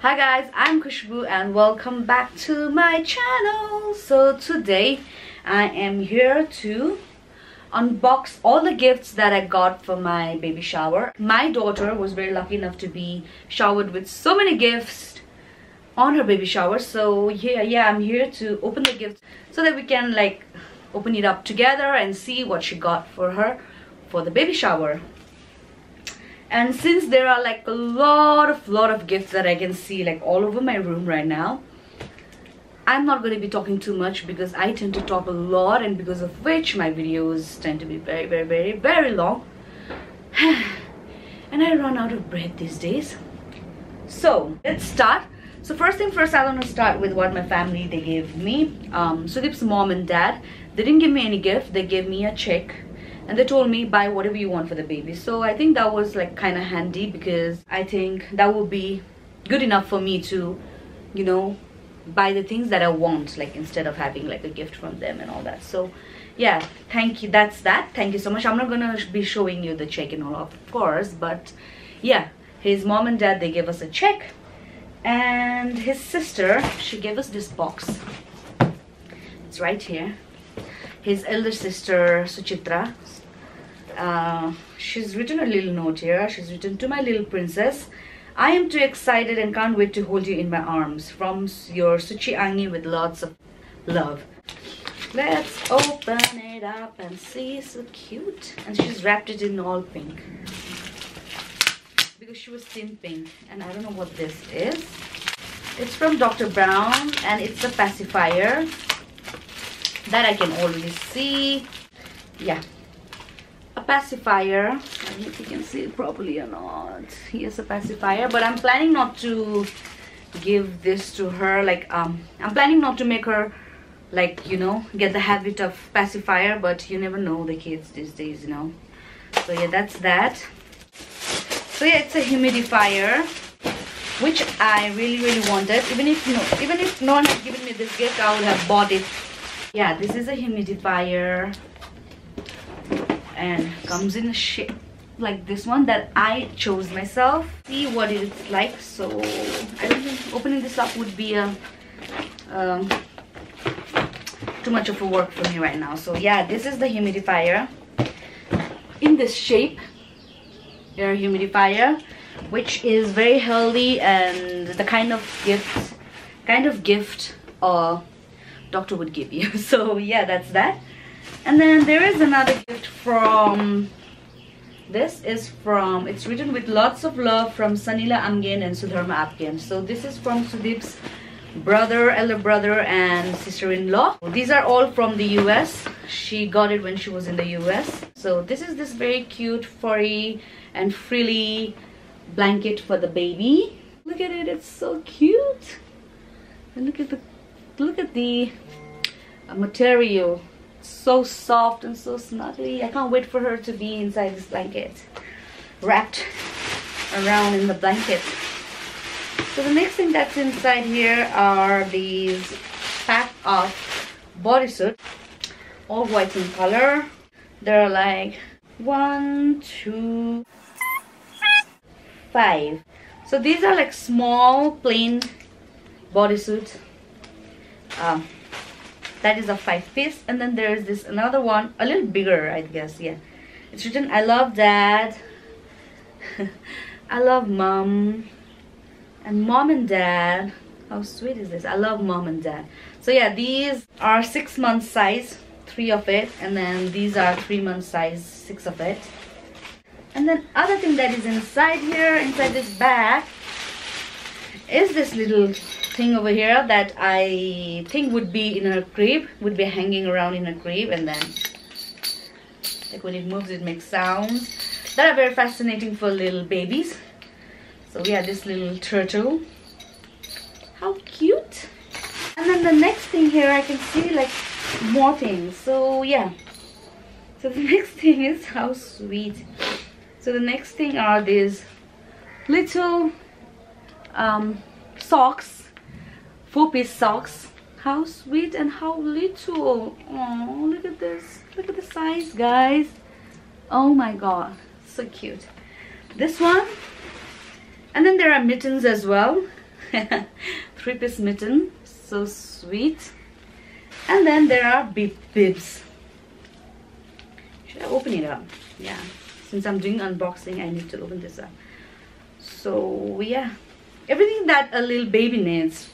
Hi guys, I'm Khushbu and welcome back to my channel. So today I am here to unbox all the gifts that I got for my baby shower. My daughter was very lucky enough to be showered with so many gifts on her baby shower. So yeah, yeah, I'm here to open the gifts so that we can like open it up together and see what she got for her for the baby shower and since there are like a lot of lot of gifts that I can see like all over my room right now I'm not going to be talking too much because I tend to talk a lot and because of which my videos tend to be very very very very long. And I run out of breath these days. So let's start. So first thing first I want to start with what my family they gave me. Um, Sudeep's mom and dad they didn't give me any gift. They gave me a check and they told me buy whatever you want for the baby. So i think that was like kind of handy because i think that would be good enough for me to you know buy the things that i want like instead of having like a gift from them and all that. So yeah thank you. That's that. Thank you so much. I'm not gonna be showing you the check and all of course but yeah his mom and dad they gave us a check and his sister she gave us this box. It's right here. His elder sister Suchitra uh, she's written a little note here. She's written to my little princess. I am too excited and can't wait to hold you in my arms. From your Suchi Angi with lots of love. Let's open it up and see. So cute. And she's wrapped it in all pink. Because she was team pink. And I don't know what this is. It's from Dr. Brown and it's a pacifier that I can already see. Yeah, pacifier. I don't know if you can see it properly or not. He here's a pacifier but I'm planning not to give this to her like um I'm planning not to make her like you know get the habit of pacifier but you never know the kids these days you know. So yeah that's that. So yeah it's a humidifier which I really really wanted. Even if no even if no one had given me this gift I would have bought it. Yeah this is a humidifier and comes in a shape like this one that I chose myself. See what it's like. So I don't think opening this up would be a um, too much of a work for me right now. So yeah this is the humidifier. In this shape air humidifier which is very healthy and the kind of gift kind of gift a doctor would give you. So yeah that's that and then there is another gift from this is from it's written with lots of love from Sanila Amgen and Sudharma Apgen. So this is from Sudeep's brother elder brother and sister-in-law. These are all from the US she got it when she was in the US so this is this very cute furry and frilly blanket for the baby. Look at it it's so cute. And look at the look at the material so soft and so snuggly. I can't wait for her to be inside this blanket, wrapped around in the blanket. So the next thing that's inside here are these pack of bodysuit, all white in color. They're like one, two, five. So these are like small plain bodysuit. Um, that is a five piece. And then there's this another one a little bigger i guess yeah. It's written i love dad. I love mom. And mom and dad. How sweet is this? I love mom and dad. So yeah these are six month size three of it. And then these are three month size six of it. And then other thing that is inside here inside this bag is this little thing over here that I think would be in her crib, would be hanging around in her crib and then like when it moves it makes sounds that are very fascinating for little babies. So yeah, this little turtle. How cute. And then the next thing here I can see like more things. So yeah. So the next thing is how sweet. So the next thing are these little um, socks four-piece socks. How sweet and how little. Oh look at this. Look at the size guys. Oh my god. So cute. This one. And then there are mittens as well. Three-piece mitten. So sweet. And then there are bib bibs. Should I open it up? Yeah. Since I'm doing unboxing I need to open this up. So yeah. Everything that a little baby needs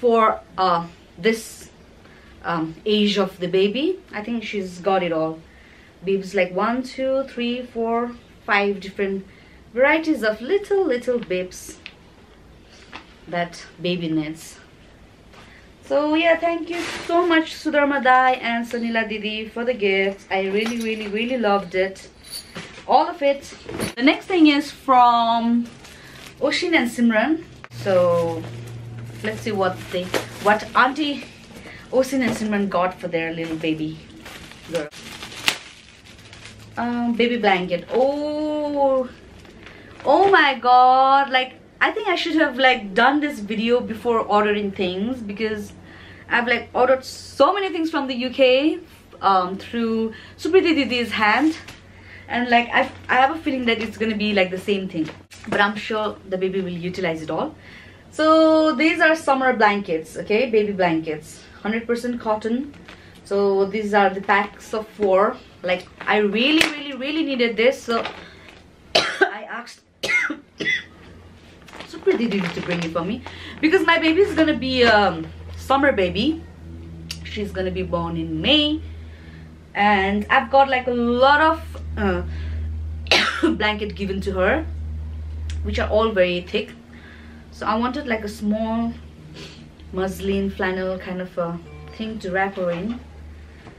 for uh, this um, age of the baby. I think she's got it all. Bibs like one two three four five different varieties of little little bibs that baby needs. So yeah thank you so much Sudharma Dai and Sanila Didi for the gifts I really really really loved it. All of it. The next thing is from Oshin and Simran. So let's see what they what auntie Osin and Simran got for their little baby girl. Um, baby blanket. Oh oh my god. Like I think I should have like done this video before ordering things because I've like ordered so many things from the UK um, through Supriti Didi's hand. And like I've, I have a feeling that it's gonna be like the same thing. But I'm sure the baby will utilize it all so these are summer blankets okay? Baby blankets. 100% cotton. So these are the packs of four. Like I really really really needed this so I asked super Didi to bring it for me. Because my baby is gonna be a um, summer baby. She's gonna be born in May. And I've got like a lot of uh, blanket given to her which are all very thick so I wanted like a small muslin flannel kind of a thing to wrap her in.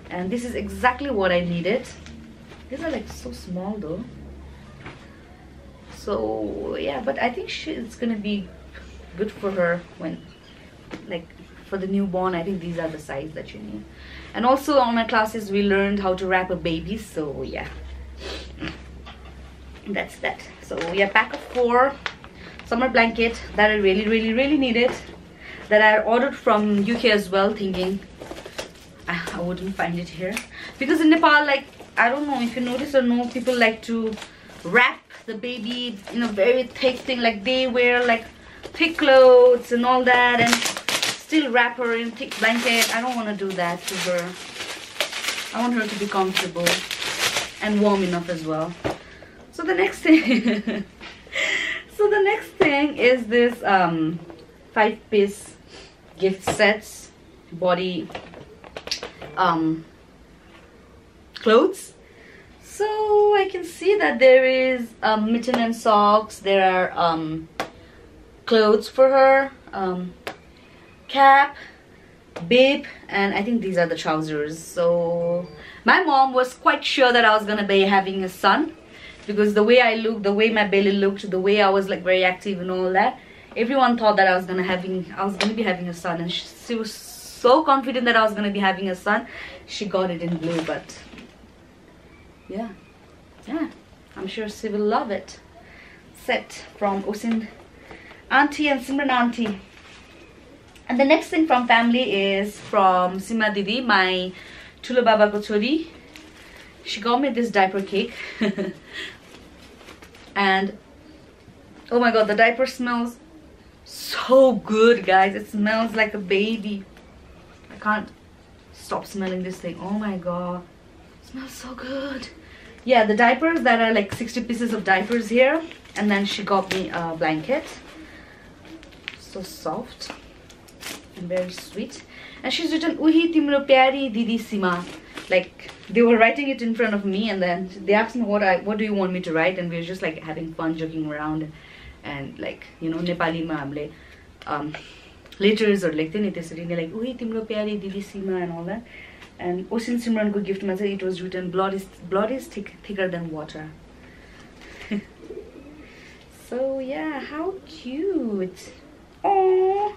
And this is exactly what I needed. These are like so small though. So yeah but I think she, it's gonna be good for her when like for the newborn I think these are the size that you need. And also on my classes we learned how to wrap a baby so yeah. That's that. So we yeah pack of four summer blanket that I really really really needed that I ordered from UK as well thinking I, I wouldn't find it here. Because in Nepal like I don't know if you notice or no people like to wrap the baby in a very thick thing like they wear like thick clothes and all that and still wrap her in thick blanket. I don't want to do that to her. I want her to be comfortable and warm enough as well. So the next thing so the next thing is this um five piece gift sets body um clothes. So I can see that there is um, mitten and socks there are um, clothes for her um, cap bib and I think these are the trousers. So my mom was quite sure that I was gonna be having a son because the way I looked the way my belly looked the way I was like very active and all that everyone thought that I was gonna having I was gonna be having a son. And she, she was so confident that I was gonna be having a son she got it in blue. But yeah. Yeah. I'm sure she will love it. Set from Osin auntie and Simran auntie. And the next thing from family is from Sima Didi my Tulo Baba she got me this diaper cake and oh my god the diaper smells so good guys. It smells like a baby. I can't stop smelling this thing. Oh my god. It smells so good. Yeah the diapers that are like 60 pieces of diapers here. And then she got me a blanket. So soft and very sweet. And she's written uhi timro pyari didi sima like they were writing it in front of me and then they asked me what I what do you want me to write? And we were just like having fun joking around and like you know Nepali ma amle um letters or like they are like oh timro pyari didi sima and all that. And Oshin Simran ko gift man it was written blood is blood is thicker than water. So yeah how cute. Oh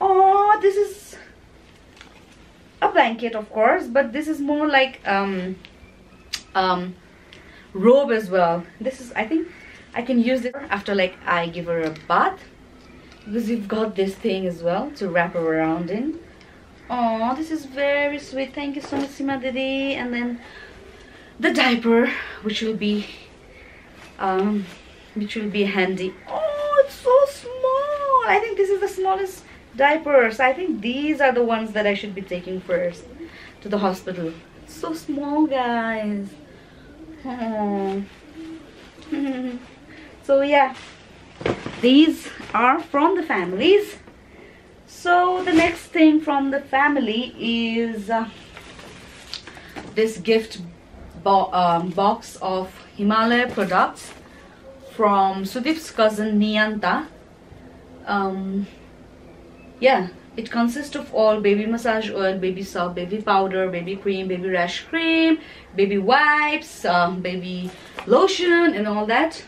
oh this is a blanket of course but this is more like um um robe as well this is I think I can use it after like I give her a bath because you've got this thing as well to wrap her around in Oh, this is very sweet. Thank you so much, Sima Didi. And then the diaper, which will be, um, which will be handy. Oh, it's so small. small I think this is the smallest diapers. I think these are the ones that I should be taking first to the hospital. So small guys. So yeah. These are from the families. So the next thing from the family is uh, this gift bo um, box of Himalaya products from Sudip's cousin Niyanta. Um, yeah it consists of all baby massage oil baby soap baby powder baby cream baby rash cream baby wipes um, baby lotion and all that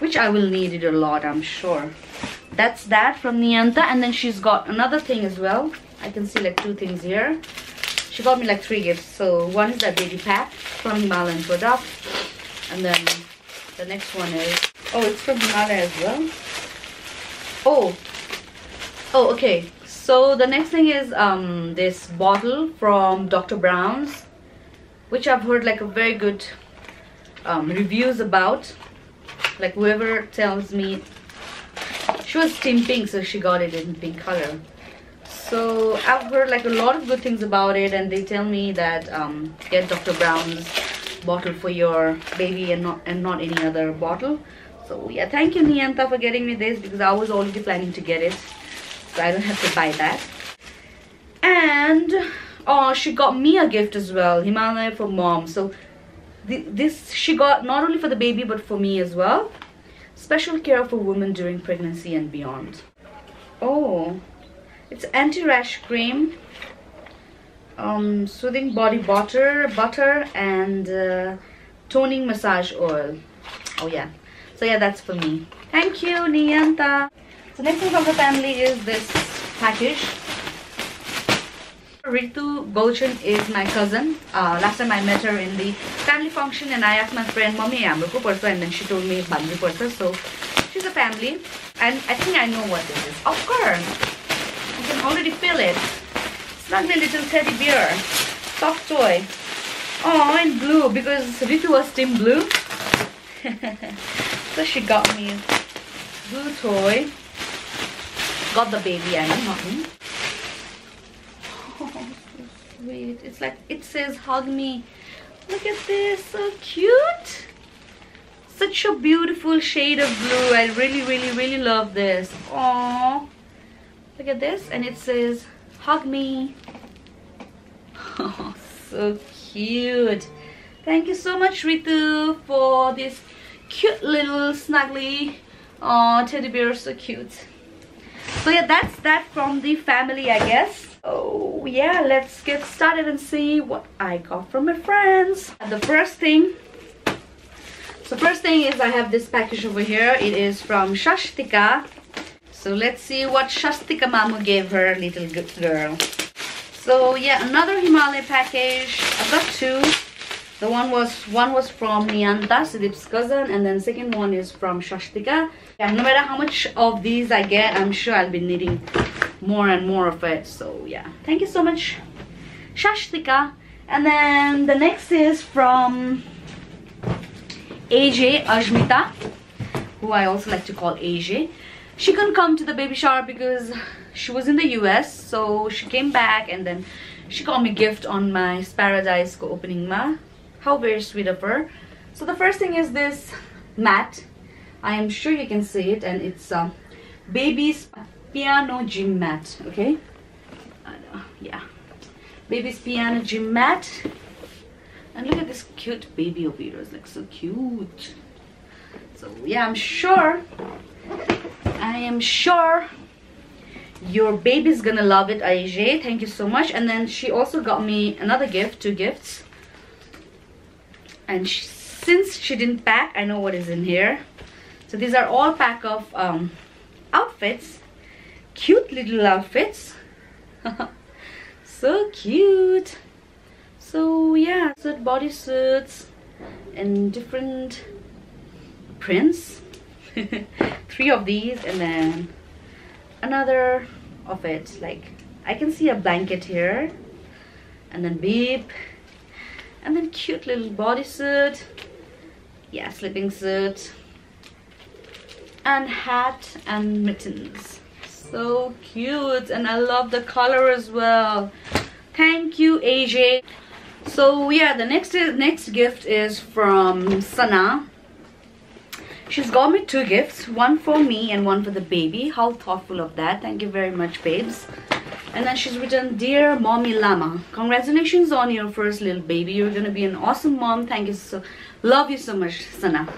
which I will need it a lot I'm sure. That's that from Nianta. And then she's got another thing as well. I can see like two things here. She got me like three gifts. So one is that baby pack from Himalayan product and then the next one is oh it's from Himalaya as well. Oh oh okay so the next thing is um this bottle from Dr. Brown's which I've heard like a very good um, reviews about like whoever tells me she was team pink so she got it in pink color so I've heard like a lot of good things about it and they tell me that um, get Dr. Brown's bottle for your baby and not and not any other bottle so yeah thank you Nianta for getting me this because I was already planning to get it so I don't have to buy that. And oh she got me a gift as well Himalaya for mom. So th this she got not only for the baby but for me as well. Special care for women during pregnancy and beyond. Oh it's anti-rash cream. Um, soothing body butter butter and uh, toning massage oil. Oh yeah. So yeah that's for me. Thank you Nianta so next thing from the family is this package Ritu Gauchan is my cousin. Uh, last time I met her in the family function and I asked my friend, Mommy, I'm ko parsa and then she told me Bangli parsa. So she's a family and I think I know what this is. Of course, you can already feel it. It's Snuggly little teddy bear, soft toy. Oh, in blue because Ritu was team blue. so she got me blue toy. Got the baby, not me oh, sweet. It's like, it says hug me. Look at this, so cute. Such a beautiful shade of blue. I really, really, really love this. Oh, Look at this. And it says, hug me. Oh, so cute. Thank you so much, Ritu, for this cute little snuggly oh, teddy bear. So cute. So yeah, that's that from the family, I guess. Oh yeah, let's get started and see what I got from my friends. The first thing, so first thing is I have this package over here. It is from Shastika. So let's see what Shastika Mamu gave her little girl. So yeah, another Himalaya package. I've got two. The one was one was from Nianta, Sudeep's cousin, and then second one is from Shastika. Yeah, no matter how much of these I get, I'm sure I'll be needing more and more of it. So yeah. Thank you so much Shashtika. And then the next is from AJ Ajmita who I also like to call AJ she couldn't come to the baby shower because she was in the US so she came back and then she got me gift on my Paradise opening ma how very sweet of her. So the first thing is this mat. I am sure you can see it and it's uh, baby's piano gym mat okay? Uh, yeah. Baby's piano gym mat. And look at this cute baby over here it's like so cute. So yeah i'm sure i am sure your baby's gonna love it AJ. thank you so much. And then she also got me another gift two gifts and she, since she didn't pack i know what is in here. So these are all pack of um, outfits. Cute little outfits. So cute. So yeah suit bodysuits and different prints. Three of these and then another of it. Like I can see a blanket here and then beep and then cute little bodysuit yeah sleeping suit. And hat and mittens. So cute. And I love the color as well. Thank you AJ so yeah the next next gift is from Sana. She's got me two gifts. One for me and one for the baby. How thoughtful of that. Thank you very much babes and then she's written dear mommy Lama congratulations on your first little baby. You're gonna be an awesome mom. Thank you so love you so much sana.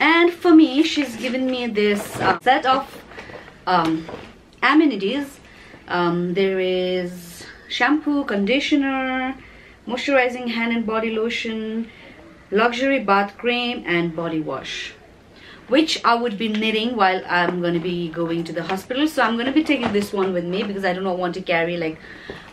And for me she's given me this uh, set of um, amenities. Um, there is shampoo conditioner moisturizing hand and body lotion luxury bath cream and body wash which I would be knitting while I'm going to be going to the hospital. So I'm going to be taking this one with me because I do not want to carry like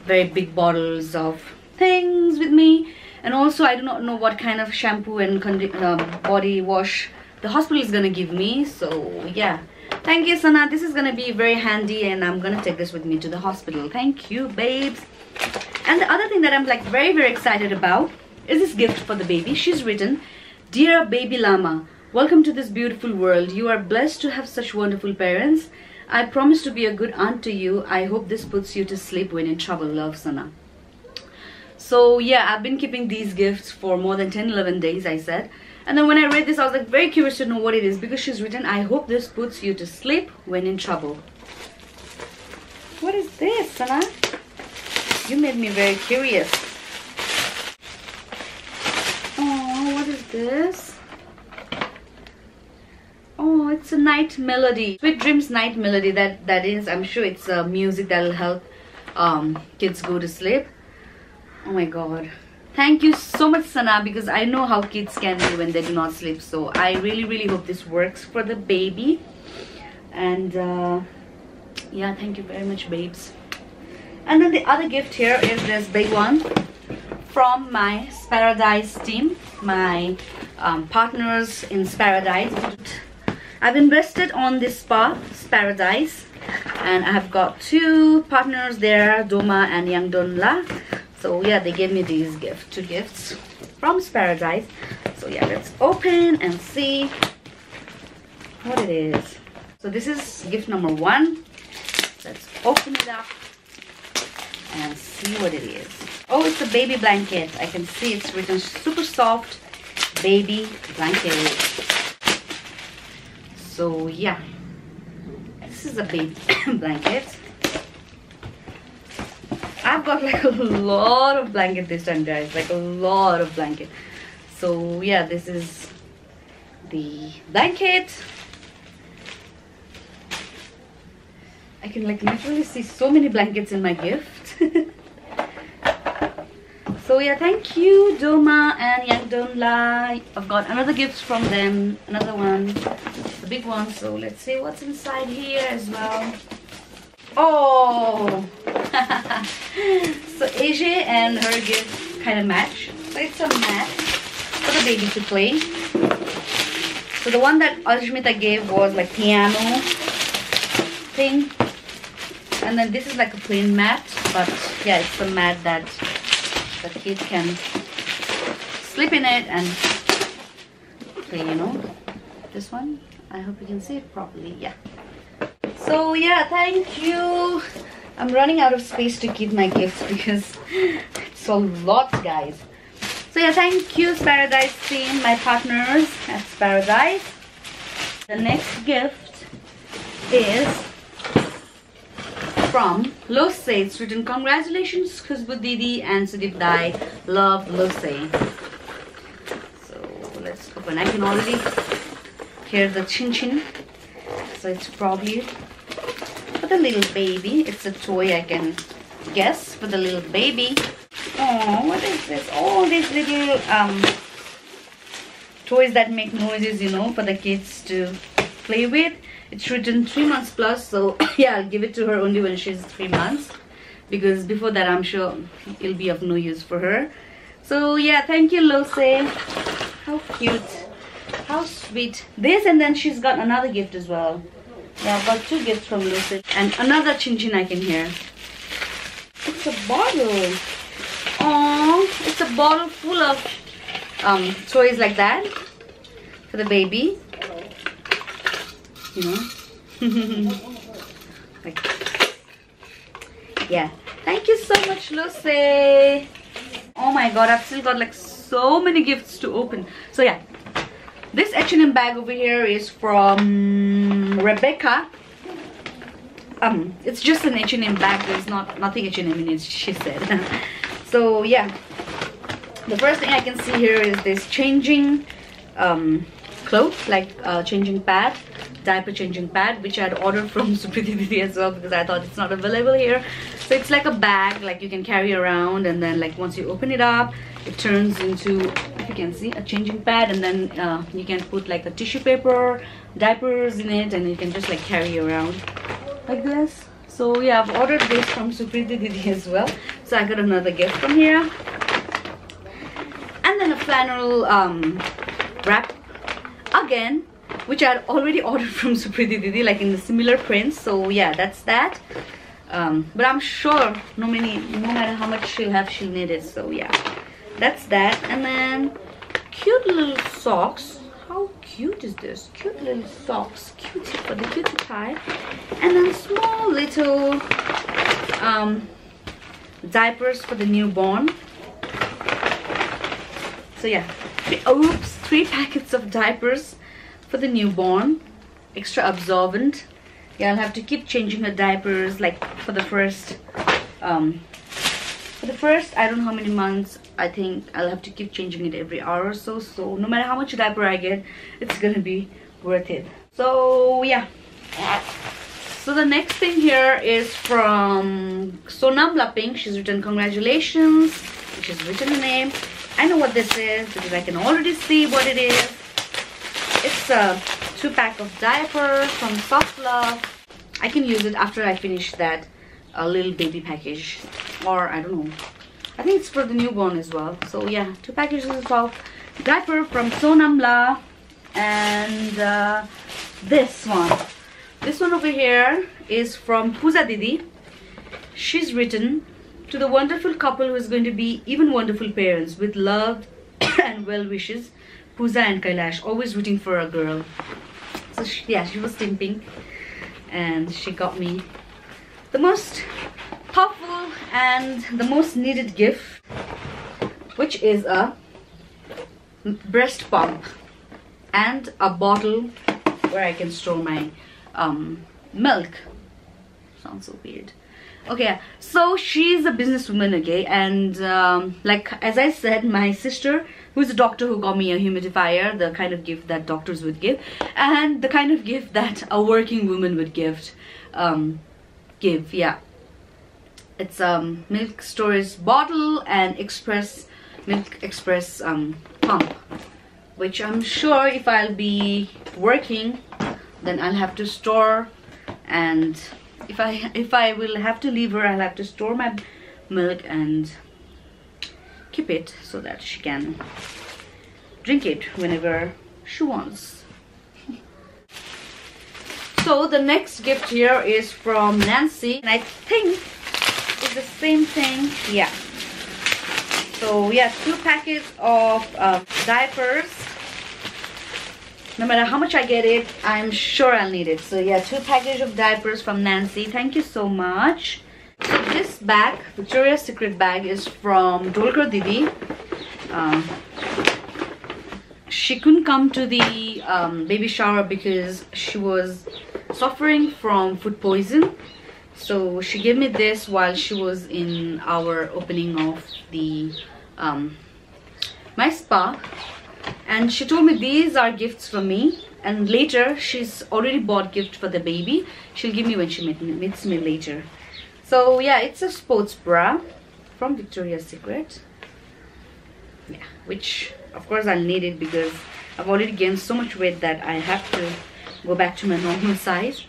very big bottles of things with me. And also I do not know what kind of shampoo and uh, body wash the hospital is gonna give me. So yeah. Thank you Sana. This is gonna be very handy and I'm gonna take this with me to the hospital. Thank you babes. And the other thing that I'm like very very excited about is this gift for the baby. She's written dear baby Lama welcome to this beautiful world you are blessed to have such wonderful parents I promise to be a good aunt to you I hope this puts you to sleep when in trouble love Sana so yeah I've been keeping these gifts for more than 10 11 days I said and then when I read this, I was like very curious to know what it is because she's written, I hope this puts you to sleep when in trouble. What is this, Sana? You made me very curious. Oh, what is this? It's a night melody. Sweet Dreams Night Melody. That That is, I'm sure it's a music that will help um, kids go to sleep. Oh my god thank you so much sana because i know how kids can be when they do not sleep so i really really hope this works for the baby and uh, yeah thank you very much babes and then the other gift here is this big one from my paradise team my um, partners in Sparadise I've invested on this spa Paradise, and I have got two partners there Doma and Yang Don La. So yeah they gave me these gifts two gifts from Paradise. so yeah let's open and see what it is. So this is gift number one. Let's open it up and see what it is. Oh it's a baby blanket. I can see it's written super soft baby blanket so yeah. This is a baby blanket. I've got like a lot of blanket this time guys. Like a lot of blanket. So yeah this is the blanket. I can like literally see so many blankets in my gift. So yeah thank you Doma and Yang Don La I've got another gift from them another one big one so let's see what's inside here as well oh so AJ and her gift kind of match. So it's a mat for the baby to play. So the one that Ajmita gave was like piano thing. And then this is like a plain mat. But yeah, it's a mat that the kid can sleep in it and play, you know. This one, I hope you can see it properly. Yeah. So yeah, thank you. I'm running out of space to keep my gifts because it's a lot guys. So yeah thank you Paradise team my partners at Paradise. The next gift is from Lose it's written congratulations Khushbu Didi and Sudip Dai love Lose so let's open. I can already hear the chin chin so it's probably for the little baby. It's a toy I can guess for the little baby. Oh, what is this? All these little um, toys that make noises, you know, for the kids to play with. It's written three months plus, so yeah, I'll give it to her only when she's three months. Because before that, I'm sure it'll be of no use for her. So yeah, thank you, Lose. How cute. How sweet. This and then she's got another gift as well. Yeah, I've got two gifts from Lucid. And another chin chin I can hear. It's a bottle. Oh, it's a bottle full of um, toys like that for the baby. you know like yeah thank you so much lucy oh my god i've still got like so many gifts to open so yeah this H&M bag over here is from Rebecca. Um it's just an H&M bag. There's not nothing H&M in it she said. So yeah. The first thing I can see here is this changing um, clothes like uh, changing pad diaper changing pad which I had ordered from Supriti Didi as well because I thought it's not available here. So it's like a bag like you can carry around and then like once you open it up it turns into if you can see a changing pad and then uh, you can put like a tissue paper diapers in it and you can just like carry around like this. So yeah I've ordered this from Supriti Didi as well. So I got another gift from here. And then a flannel um, wrap which I had already ordered from Supriti Didi like in the similar prints. So yeah that's that. Um, but I'm sure no many no matter how much she'll have she'll need it. So yeah that's that. And then cute little socks. How cute is this? Cute little socks. Cute for the cutie pie. And then small little um, diapers for the newborn. So yeah oops three packets of diapers for the newborn. Extra absorbent. Yeah I'll have to keep changing her diapers like for the first um for the first I don't know how many months I think I'll have to keep changing it every hour or so. So no matter how much diaper I get it's gonna be worth it. So yeah. So the next thing here is from Sonam Laping she's written congratulations she's written her name. I know what this is because I can already see what it is it's a two pack of diapers from Soft Love. I can use it after I finish that uh, little baby package. Or I don't know. I think it's for the newborn as well. So yeah two packages of diaper from Sonamla and uh, this one. This one over here is from Puza Didi. She's written to the wonderful couple who is going to be even wonderful parents with love and well wishes Puza and Kailash always rooting for a girl. So she, yeah she was team pink and she got me the most thoughtful and the most needed gift which is a breast pump and a bottle where I can store my um, milk. Sounds so weird. Okay so she's a businesswoman okay and um, like as I said my sister who's a doctor who got me a humidifier the kind of gift that doctors would give and the kind of gift that a working woman would give um, give yeah. It's a um, milk storage bottle and express milk express um, pump which I'm sure if I'll be working then I'll have to store and if I if I will have to leave her I'll have to store my milk and keep it so that she can drink it whenever she wants. So the next gift here is from Nancy and I think it's the same thing yeah. So yeah two packets of uh, diapers. No matter how much I get it I'm sure I'll need it. So yeah two packages of diapers from Nancy. Thank you so much this bag Victoria's Secret bag is from Dolgar Didi. Um, she couldn't come to the um, baby shower because she was suffering from food poison. So she gave me this while she was in our opening of the um, my spa. And she told me these are gifts for me. And later she's already bought gift for the baby. She'll give me when she meets me later so yeah it's a sports bra from Victoria's Secret. Yeah which of course I'll need it because I've already gained so much weight that I have to go back to my normal size.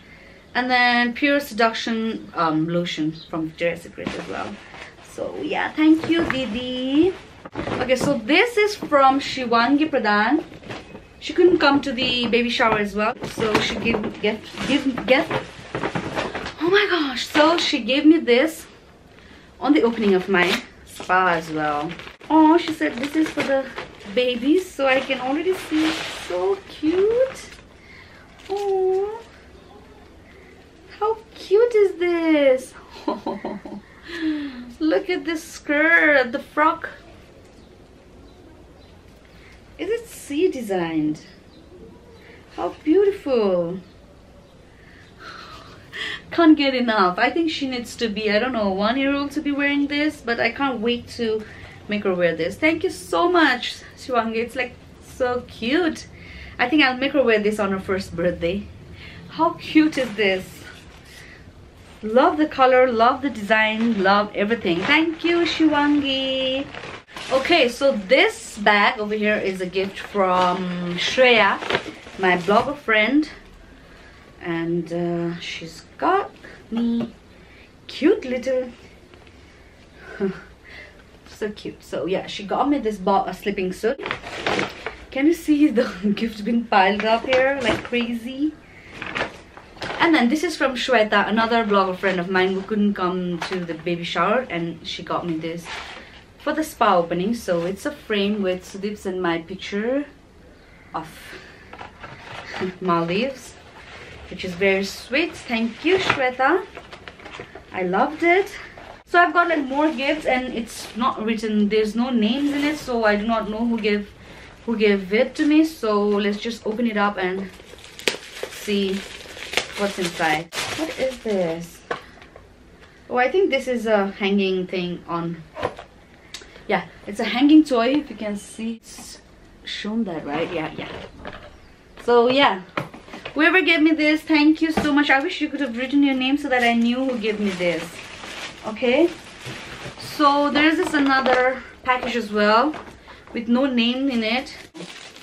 And then pure seduction um, lotion from Victoria's Secret as well. So yeah thank you Didi. Okay so this is from Shivangi Pradhan. She couldn't come to the baby shower as well so she gave get give get oh my gosh so she gave me this on the opening of my spa as well oh she said this is for the babies so I can already see so cute oh how cute is this? Look at this skirt, the frock. Is it C designed? How beautiful. Can't get enough. I think she needs to be, I don't know, one year old to be wearing this, but I can't wait to make her wear this. Thank you so much, Shivangi. It's like so cute. I think I'll make her wear this on her first birthday. How cute is this? Love the color, love the design, love everything. Thank you, Shivangi. Okay, so this bag over here is a gift from Shreya, my blogger friend. And uh, she's got me cute little... so cute. So yeah, she got me this a sleeping suit. Can you see the gift being piled up here like crazy? And then this is from Shweta, another blogger friend of mine who couldn't come to the baby shower and she got me this for the spa opening. So it's a frame with Sudeep's and my picture of Maldives which is very sweet. Thank you Shweta. I loved it. So I've got like more gifts and it's not written, there's no names in it so I do not know who gave who gave it to me. So let's just open it up and see what's inside. What is this? Oh, I think this is a hanging thing on. Yeah, it's a hanging toy. If you can see, it's shown that, right? Yeah, yeah. So yeah, whoever gave me this, thank you so much. I wish you could have written your name so that I knew who gave me this. Okay. So there's this another package as well with no name in it.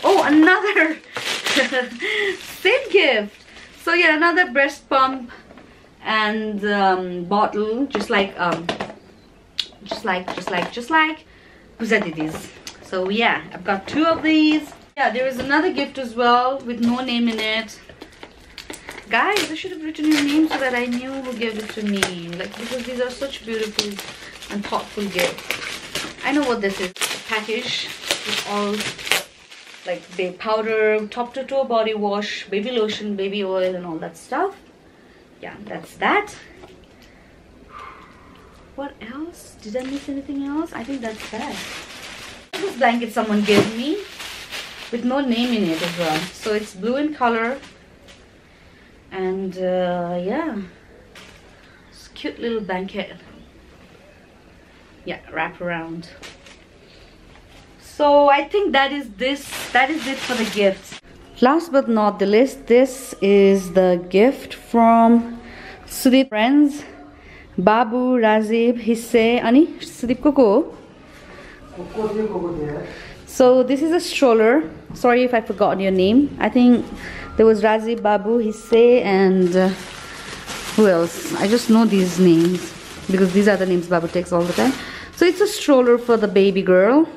Oh, another same gift so yeah another breast pump and um, bottle just like um just like just like just like Buzadidi's so yeah I've got two of these yeah there is another gift as well with no name in it guys I should have written your name so that I knew who gave it to me like because these are such beautiful and thoughtful gifts I know what this is package with all like baby powder, top to toe body wash, baby lotion, baby oil and all that stuff. Yeah, that's that. What else? Did I miss anything else? I think that's that. This blanket someone gave me with no name in it as well. So it's blue in color. And uh, yeah, it's cute little blanket. Yeah, wrap around so i think that is this that is it for the gifts last but not the least this is the gift from Sudeep friends Babu Razib Hisse ani Sudeep Koko so this is a stroller. Sorry if I forgot your name. I think there was Razi Babu Hisse and uh, who else? I just know these names because these are the names Babu takes all the time. So it's a stroller for the baby girl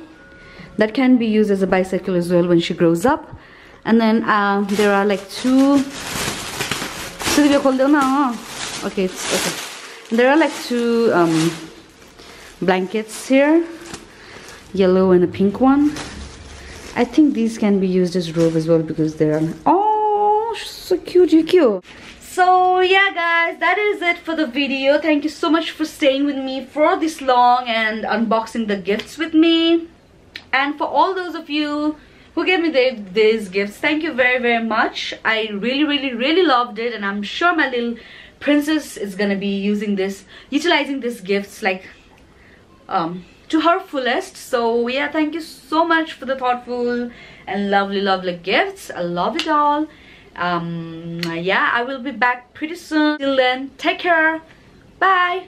that can be used as a bicycle as well when she grows up. And then uh, there are like two okay it's okay. There are like two um, blankets here yellow and a pink one. I think these can be used as robe as well because they're oh so cute you cute. So yeah guys that is it for the video. Thank you so much for staying with me for this long and unboxing the gifts with me. And for all those of you who gave me the, these gifts thank you very very much. I really really really loved it and i'm sure my little princess is gonna be using this utilizing these gifts like um to her fullest. So yeah thank you so much for the thoughtful and lovely lovely gifts. I love it all. Um yeah i will be back pretty soon. Till then take care. Bye